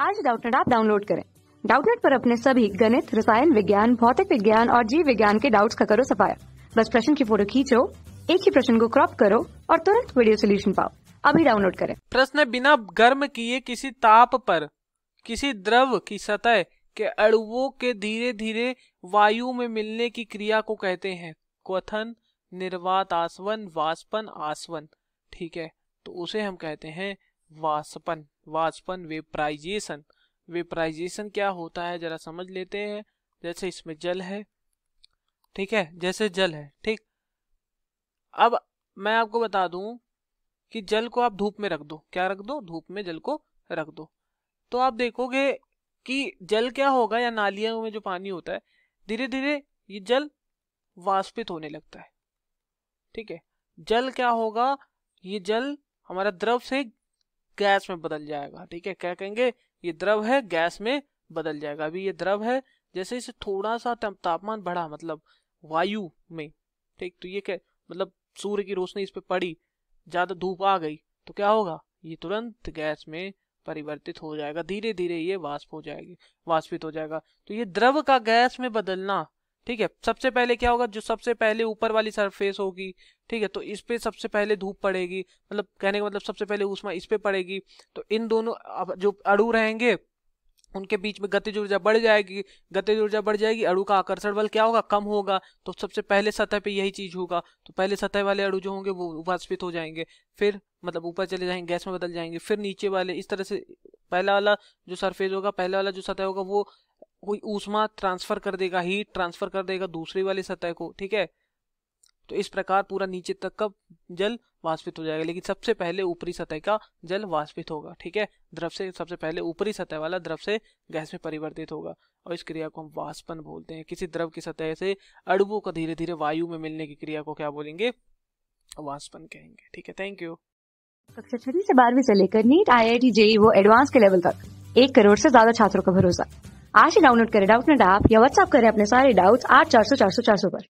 आज डाउटनेट आप डाउनलोड करें। डाउटनेट पर अपने सभी गणित, रसायन विज्ञान, भौतिक विज्ञान और जीव विज्ञान के डाउट्स का करो सफाया। बस प्रश्न की फ़ोटो खींचो, एक ही प्रश्न को क्रॉप करो और तुरंत वीडियो सोल्यूशन पाओ। अभी डाउनलोड करें। प्रश्न बिना गर्म किए किसी ताप पर, किसी द्रव की सतह के अणुओं के धीरे धीरे वायु में मिलने की क्रिया को कहते हैं। क्वथन, निर्वात आसवन, वाष्पन, आसवन। ठीक है तो उसे हम कहते हैं वाष्पन वाष्पन वेपराइजेशन। वेपराइजेशन क्या होता है, जरा समझ लेते हैं। जैसे इसमें जल है, ठीक है? जैसे जल है, ठीक? अब मैं आपको बता दूँ कि जल को आप धूप में रख दो। क्या रख दो? धूप में जल को रख दो। तो आप देखोगे कि जल क्या होगा, या नालियों में जो पानी होता है धीरे धीरे ये जल वाष्पित होने लगता है। ठीक है? जल क्या होगा? ये जल हमारा द्रव से गैस में बदल जाएगा, ठीक है? क्या कहेंगे? ये द्रव है, गैस में बदल जाएगा। अभी ये द्रव है, जैसे इसे थोड़ा सा तापमान बढ़ा मतलब वायु में, ठीक? तो ये क्या मतलब सूर्य की रोशनी इस पर पड़ी, ज़्यादा धूप आ गई तो क्या होगा? ये तुरंत गैस में परिवर्तित हो जाएगा धीरे धीरे ये वाष्प हो जाएगी, वाष्पित हो जाएगा। तो ये द्रव का गैस में बदलना ठीक है? सबसे पहले क्या होगा? जो सबसे पहले ऊपर वाली सरफेस होगी, ठीक है? तो इस पे सबसे पहले धूप पड़ेगी। मतलब कहने का मतलब सबसे पहले ऊष्मा इस पे पड़ेगी। तो इन दोनों जो अड़ू रहेंगे, उनके बीच में गतिज ऊर्जा बढ़ जाएगी। गतिज ऊर्जा बढ़ जाएगी, अणु का आकर्षण बल क्या होगा? कम होगा। तो सबसे पहले सतह पे यही चीज़ होगा। तो पहले सतह वाले अणु जो होंगे, वो वाष्पित हो जाएँगे। फिर मतलब ऊपर चले जाएँगे, गैस में बदल जाएँगे। फिर नीचे वाले, इस तरह से पहला वाला जो सरफेस होगा, पहला वाला जो सतह होगा, वो कोई ऊष्मा ट्रांसफ़र कर देगा हीट ट्रांसफ़र कर देगा दूसरी वाली सतह को, ठीक है? तो इस प्रकार पूरा नीचे तक का जल वाष्पित हो जाएगा। लेकिन सबसे पहले ऊपरी सतह का जल वाष्पित होगा, ठीक है? द्रव से सबसे पहले ऊपरी सतह वाला द्रव से गैस में परिवर्तित होगा और इस क्रिया को हम वाष्पन बोलते हैं। किसी द्रव की सतह से अड़ुओं का धीरे धीरे वायु में मिलने की क्रिया को क्या बोलेंगे? वाष्पन कहेंगे, ठीक है? थैंक यू कक्षा छठी से बारहवीं से लेकर NEET I I T JEE वो एडवांस के लेवल तक। एक करोड़ से ज़्यादा छात्रों का भरोसा। आज ही डाउनलोड करें डाउट नेट डाप, या व्हाट्सअप करें अपने सारे डाउट्स आठ चार सौ चार सौ चार सौ पर।